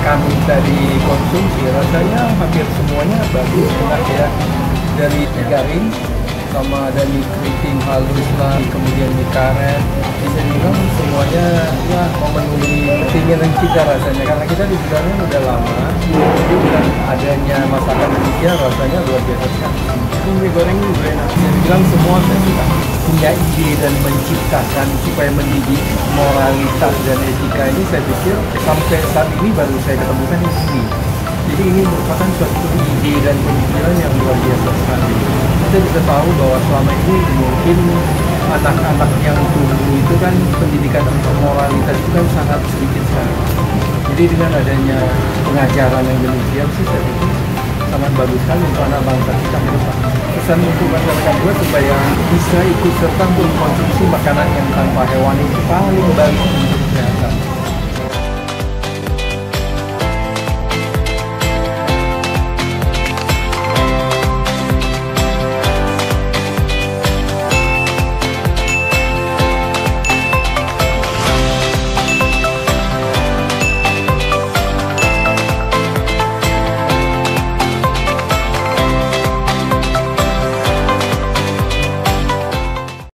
bisa dikonsumsi rasanya hampir semuanya bagus enak ya. Dari garing sama dari keriting halus lah kemudian mie karet. Bisa dibilang semuanya ya memenuhi keinginan kita rasanya. Karena kita di Sudan udah lama jadi adanya masakan Indonesia rasanya luar biasa sekali. Ini mie goreng juga enak. bilang semua saya suka. Punya ide dan menciptakan supaya mendidik moralitas dan etika ini saya pikir sampai saat ini baru saya ketemukan di sini jadi ini merupakan suatu ide dan pemikiran yang luar biasa sekali. Kita bisa tahu bahwa selama ini mungkin anak-anak yang tumbuh itu kan pendidikan untuk moralitas itu kan sangat sedikit sekali. Jadi dengan adanya pengajaran yang demikian sih saya bagus sekali untuk anak bangsa kita ke depan. Pesan untuk masyarakat juga supaya bisa ikut serta mengkonsumsi makanan yang tanpa hewan itu paling baik untuk kesehatan.